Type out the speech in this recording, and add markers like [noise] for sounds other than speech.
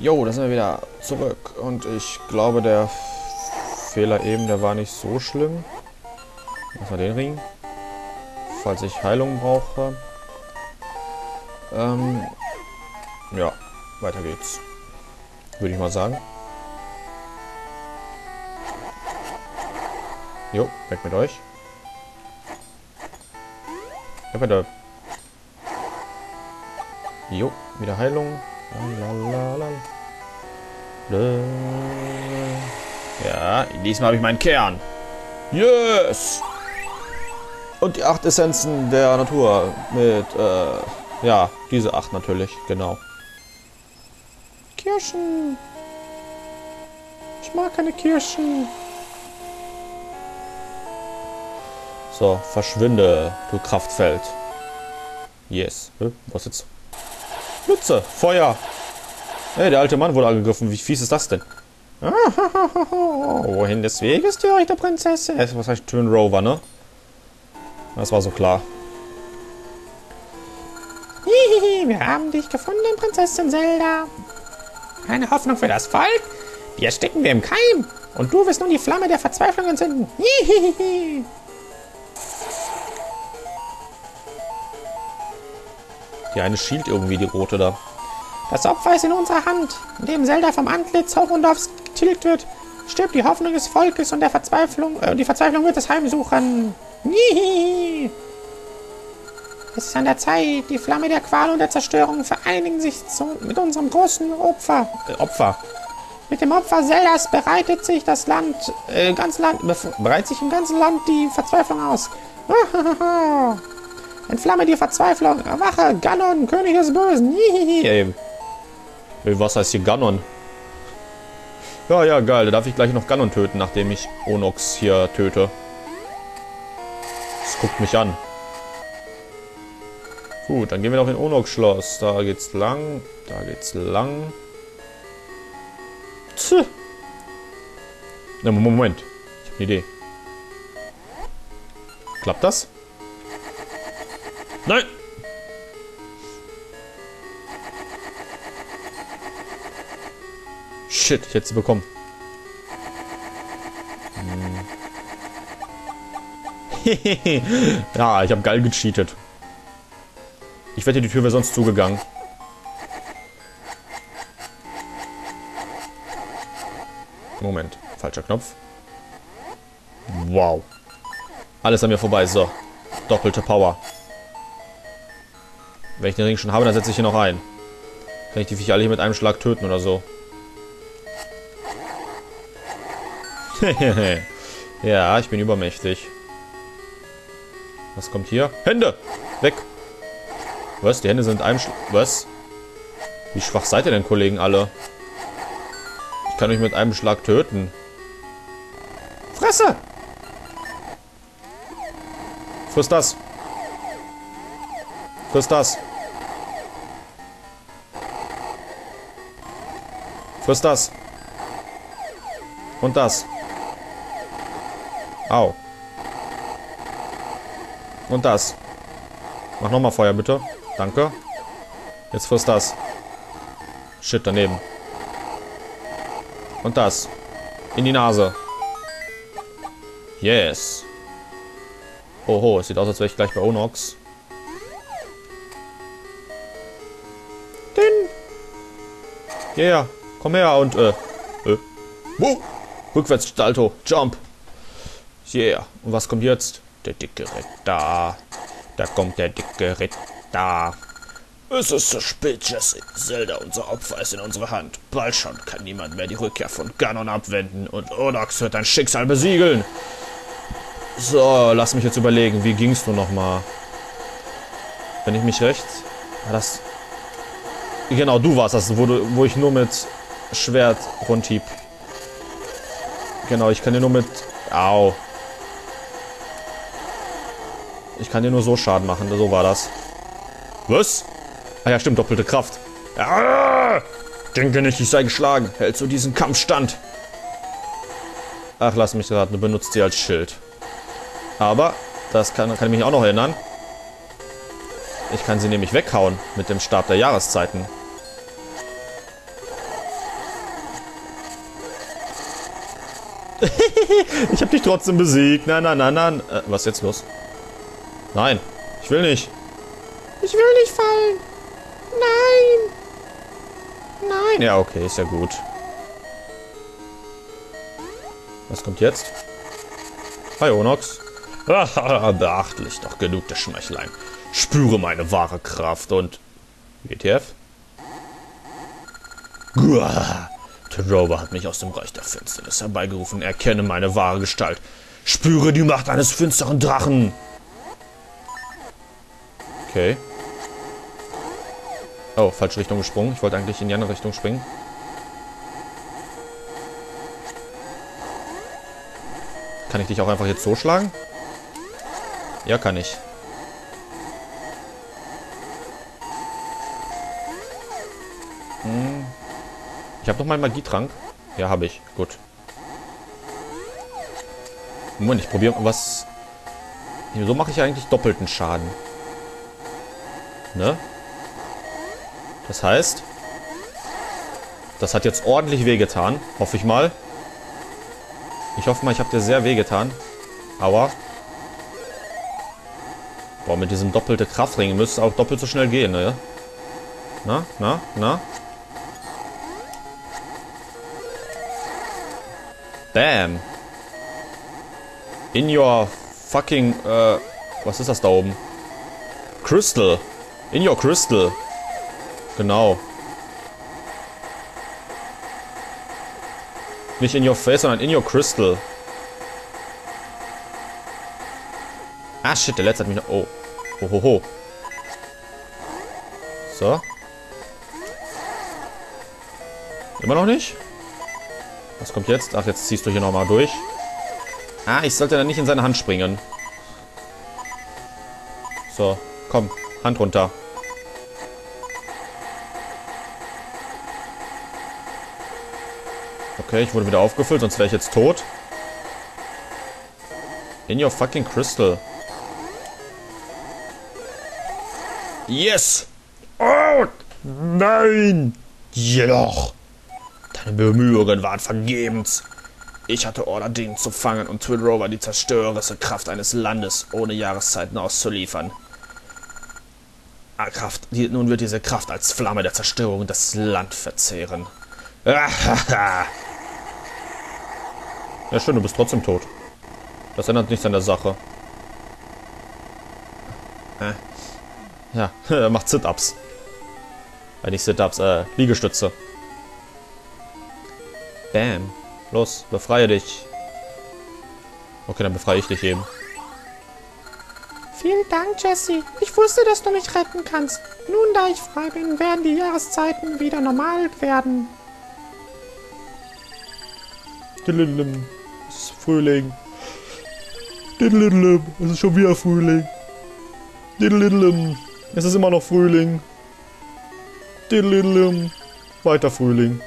Jo, da sind wir wieder zurück. Und ich glaube, der Fehler eben, der war nicht so schlimm. Erstmal den Ring. Falls ich Heilung brauche. Ähm, ja, weiter geht's. Würde ich mal sagen. Jo, weg mit euch. Ja, bitte. Jo, wieder Heilung. Ja, diesmal habe ich meinen Kern. Yes! Und die acht Essenzen der Natur mit, äh, ja, diese acht natürlich, genau. Kirschen. Ich mag keine Kirschen. So, verschwinde, du Kraftfeld. Yes. Was jetzt? Blitze, Feuer. Hey, der alte Mann wurde angegriffen. Wie fies ist das denn? [laughs] Wohin des Weges, törichte Prinzessin? Was heißt Twin Rover, ne? Das war so klar. Hihihi, wir haben dich gefunden, Prinzessin Zelda. Eine Hoffnung für das Volk? Die ersticken wir im Keim. Und du wirst nun die Flamme der Verzweiflung entzünden. Hihihi. Die eine schielt irgendwie, die rote da. Das Opfer ist in unserer Hand. Indem Zelda vom Antlitz hoch und aufs getilgt wird, stirbt die Hoffnung des Volkes und der Verzweiflung, äh, die Verzweiflung wird es heimsuchen. Hihihi. Es ist an der Zeit. Die Flamme der Qual und der Zerstörung vereinigen sich zu, mit unserem großen Opfer. Äh, Opfer. Mit dem Opfer Zeldas bereitet sich das Land, äh, ganz Land, bereitet sich im ganzen Land die Verzweiflung aus. [laughs] Entflamme die Verzweiflung. Erwache, Ganon, König des Bösen. Hihihi. Ey. Was heißt hier Ganon? Ja, ja, geil. Da darf ich gleich noch Ganon töten, nachdem ich Onox hier töte. Das guckt mich an. Gut, dann gehen wir noch in Onox-Schloss. Da geht's lang. Da geht's lang. Tch. Na, Moment. Ich habe eine Idee. Klappt das? Nein! Shit, ich hätte sie bekommen. Hm. [laughs] ja, ich habe geil gecheatet. Ich wette, die Tür wäre sonst zugegangen. Moment, falscher Knopf. Wow. Alles an mir vorbei, so. Doppelte Power. Wenn ich den Ring schon habe, dann setze ich hier noch ein. Kann ich die Viecher alle hier mit einem Schlag töten oder so. [laughs] ja, ich bin übermächtig. Was kommt hier? Hände! Weg! Was? Die Hände sind einem Schlag... Was? Wie schwach seid ihr denn, Kollegen, alle? Ich kann euch mit einem Schlag töten. Fresse! Friss das. Friss das. Friss das. Und das. Au. Und das. Mach nochmal Feuer, bitte. Danke. Jetzt friss das. Shit, daneben. Und das. In die Nase. Yes. Oho, es sieht aus, als wäre ich gleich bei Onox. Ja, yeah, komm her und, äh, äh. Wuh. Rückwärts, Salto, Jump. Yeah. Und was kommt jetzt? Der dicke Ritter. Da kommt der dicke Ritter. Es ist zu spät, Jesse. Zelda, unser Opfer, ist in unserer Hand. Bald schon kann niemand mehr die Rückkehr von Ganon abwenden und Onox wird dein Schicksal besiegeln. So, lass mich jetzt überlegen. Wie gingst du nochmal? Wenn ich mich recht... War das... Genau, du warst das, wo, du, wo ich nur mit Schwert rundhieb. Genau, ich kann dir nur mit... Au. Ich kann dir nur so Schaden machen. So war das. Was? Ah ja, stimmt, doppelte Kraft. Ah, denke nicht, ich sei geschlagen. Hältst du diesen Kampfstand? Ach, lass mich raten, du benutzt sie als Schild. Aber, das kann, kann ich mich auch noch erinnern. Ich kann sie nämlich weghauen mit dem Stab der Jahreszeiten. [laughs] ich habe dich trotzdem besiegt. Nein, nein, nein, nein. Äh, was ist jetzt los? Nein, ich will nicht. Ich will nicht fallen. Nein. Nein. Ja, okay, ist ja gut. Was kommt jetzt? Hi, Onox. [laughs] Beachtlich, doch genug der Schmeichlein. Spüre meine wahre Kraft und... WTF? Guah. Trover hat mich aus dem Reich der Finsternis herbeigerufen. Erkenne meine wahre Gestalt. Spüre die Macht eines finsteren Drachen. Okay. Oh, falsche Richtung gesprungen. Ich wollte eigentlich in die andere Richtung springen. Kann ich dich auch einfach jetzt so schlagen? Ja, kann ich. Habe noch mal einen Magietrank. Ja, habe ich. Gut. Moment, ich probiere was... So mache ich eigentlich doppelten Schaden. Ne? Das heißt... Das hat jetzt ordentlich wehgetan. Hoffe ich mal. Ich hoffe mal, ich habe dir sehr wehgetan. Aua. Boah, mit diesem doppelte Kraftring müsste es auch doppelt so schnell gehen, ne? Na, na, na? Bam. In your fucking, äh, was ist das da oben? Crystal. In your crystal. Genau. Nicht in your face, sondern in your crystal. Ah, shit, der letzte hat mich noch... Oh. Hohoho. So. Immer noch nicht? Was kommt jetzt? Ach, jetzt ziehst du hier nochmal durch. Ah, ich sollte da nicht in seine Hand springen. So, komm, Hand runter. Okay, ich wurde wieder aufgefüllt, sonst wäre ich jetzt tot. In your fucking crystal. Yes! Oh! Nein! Jedoch! Deine Bemühungen waren vergebens. Ich hatte Order, den zu fangen und Twin Rover die zerstörerische Kraft eines Landes ohne Jahreszeiten auszuliefern. Ah, Kraft. Die, nun wird diese Kraft als Flamme der Zerstörung das Land verzehren. [laughs] ja, schön, du bist trotzdem tot. Das ändert nichts an der Sache. Ja, [laughs] er macht Sit-Ups. Äh, nicht Sit-Ups, äh, Liegestütze. Bam. Los, befreie dich. Okay, dann befreie ich dich eben. Vielen Dank, Jesse. Ich wusste, dass du mich retten kannst. Nun, da ich frei bin, werden die Jahreszeiten wieder normal werden. Es ist Frühling. Es ist schon wieder Frühling. Es ist immer noch Frühling. Weiter Frühling.